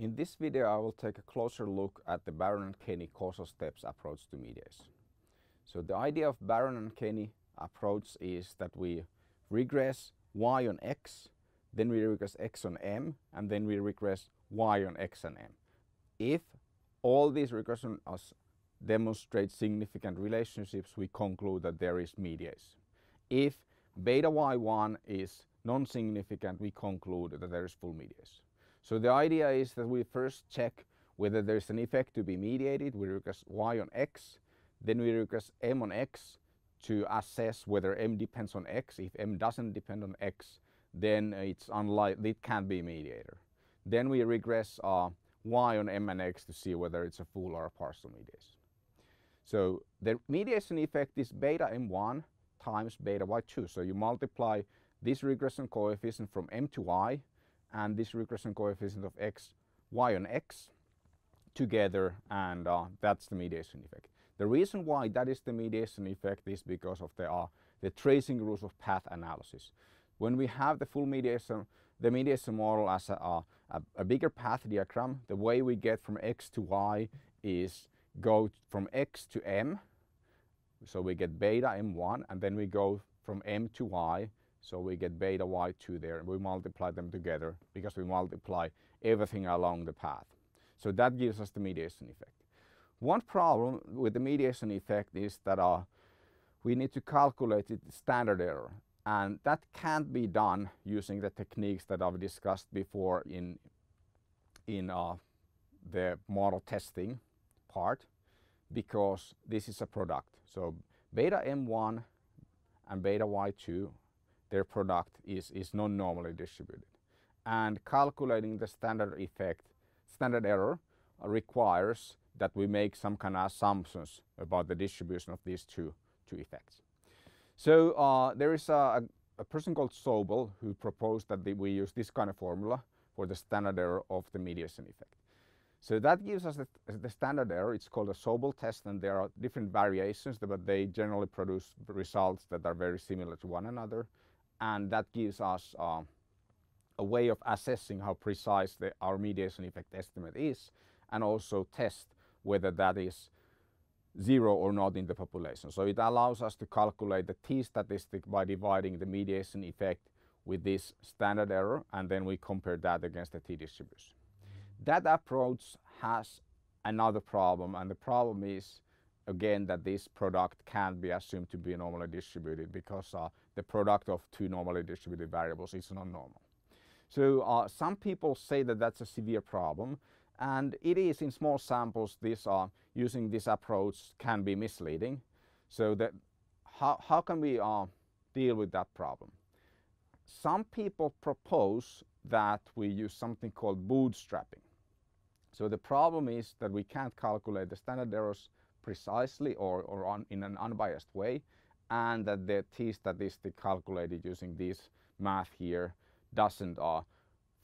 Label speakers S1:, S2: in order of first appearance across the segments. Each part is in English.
S1: In this video I will take a closer look at the Baron and Kenny causal steps approach to mediation. So the idea of Baron and Kenny approach is that we regress y on x, then we regress x on m, and then we regress y on x and m. If all these regressions demonstrate significant relationships, we conclude that there is mediation. If beta y1 is non-significant, we conclude that there is full mediation. So the idea is that we first check whether there's an effect to be mediated. We regress y on x, then we regress m on x to assess whether m depends on x. If m doesn't depend on x, then it's unlikely it can be a mediator. Then we regress uh, y on m and x to see whether it's a full or a partial mediation. So the mediation effect is beta m1 times beta y2. So you multiply this regression coefficient from m to y and this regression coefficient of x, y on x together and uh, that's the mediation effect. The reason why that is the mediation effect is because of the, uh, the tracing rules of path analysis. When we have the full mediation, the mediation model as a, uh, a, a bigger path diagram, the way we get from x to y is go from x to m, so we get beta m1 and then we go from m to y so we get beta y2 there and we multiply them together because we multiply everything along the path. So that gives us the mediation effect. One problem with the mediation effect is that uh, we need to calculate the standard error and that can't be done using the techniques that I've discussed before in, in uh, the model testing part because this is a product. So beta M1 and beta Y2 their product is, is non-normally distributed. And calculating the standard effect, standard error requires that we make some kind of assumptions about the distribution of these two, two effects. So uh, there is a, a, person called Sobel who proposed that we use this kind of formula for the standard error of the mediation effect. So that gives us the, the, standard error. It's called a Sobel test and there are different variations but they generally produce results that are very similar to one another and that gives us uh, a way of assessing how precise the, our mediation effect estimate is and also test whether that is zero or not in the population. So it allows us to calculate the t-statistic by dividing the mediation effect with this standard error and then we compare that against the t-distribution. That approach has another problem and the problem is again that this product can't be assumed to be normally distributed because uh, the product of two normally distributed variables is not normal. So uh, some people say that that's a severe problem and it is in small samples this uh, using this approach can be misleading. So that how, how can we uh, deal with that problem? Some people propose that we use something called bootstrapping. So the problem is that we can't calculate the standard errors precisely or, or on, in an unbiased way and that the t-statistic calculated using this math here doesn't uh,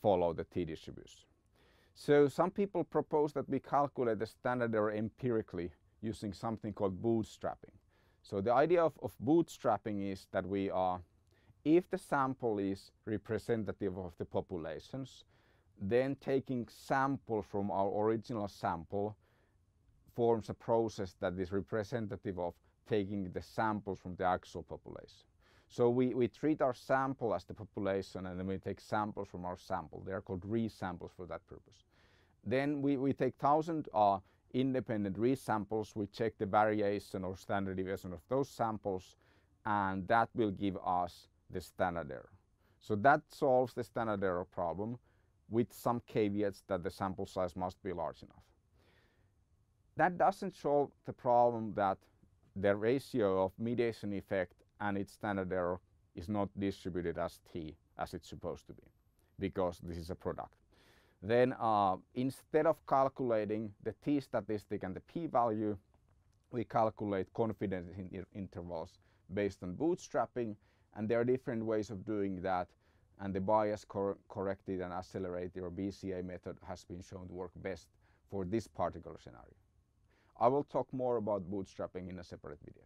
S1: follow the t-distribution. So some people propose that we calculate the standard error empirically using something called bootstrapping. So the idea of, of bootstrapping is that we are, if the sample is representative of the populations, then taking sample from our original sample forms a process that is representative of taking the samples from the actual population. So we, we treat our sample as the population and then we take samples from our sample. They are called resamples for that purpose. Then we, we take 1000 uh, independent resamples, we check the variation or standard deviation of those samples and that will give us the standard error. So that solves the standard error problem with some caveats that the sample size must be large enough. That doesn't solve the problem that the ratio of mediation effect and its standard error is not distributed as t as it's supposed to be because this is a product. Then uh, instead of calculating the t statistic and the p-value, we calculate confidence in intervals based on bootstrapping and there are different ways of doing that and the bias cor corrected and accelerated or BCA method has been shown to work best for this particular scenario. I will talk more about bootstrapping in a separate video.